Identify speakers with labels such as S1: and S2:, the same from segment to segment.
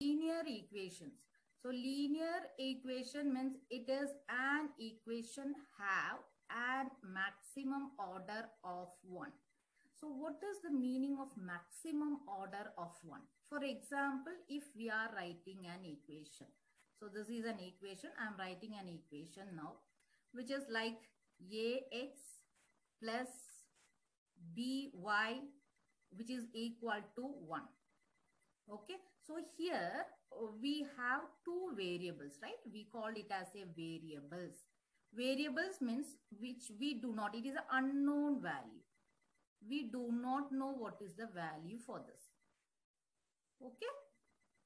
S1: linear equations. So linear equation means it is an equation have an maximum order of 1. So what is the meaning of maximum order of 1? For example, if we are writing an equation. So this is an equation. I am writing an equation now, which is like ax plus by, which is equal to 1. Okay. So here uh, we have two variables, right? We call it as a variables. Variables means which we do not, it is an unknown value. We do not know what is the value for this. Okay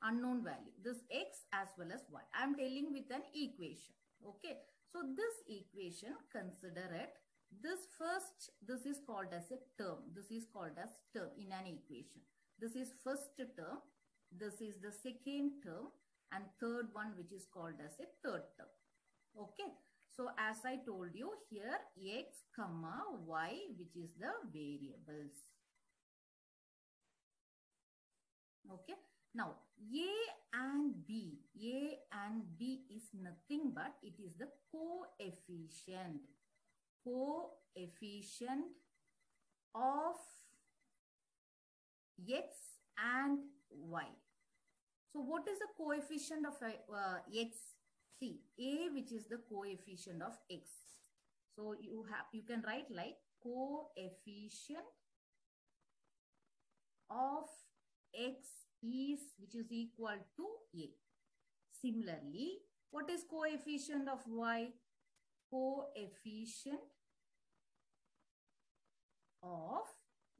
S1: unknown value this x as well as y i am telling with an equation okay so this equation consider it this first this is called as a term this is called as term in an equation this is first term. This is the second term and third one which is called as a third term. Okay. So as i told you here x comma y which is the variables. Okay. Now, A and B, A and B is nothing but it is the coefficient, coefficient of X and Y. So, what is the coefficient of uh, X? See, A which is the coefficient of X. So, you have you can write like coefficient of X is which is equal to A. Similarly, what is coefficient of Y? Coefficient of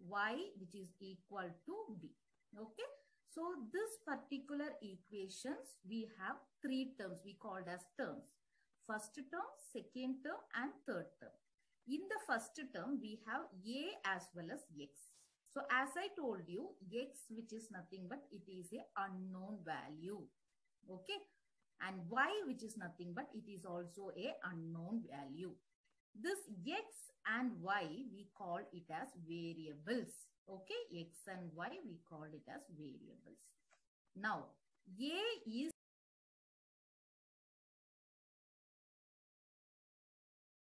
S1: Y which is equal to B. Okay. So this particular equations we have three terms we called as terms. First term, second term and third term. In the first term we have A as well as X. So as I told you, x which is nothing but it is a unknown value. Okay. And y which is nothing but it is also a unknown value. This x and y we call it as variables. Okay. X and y we call it as variables. Now a is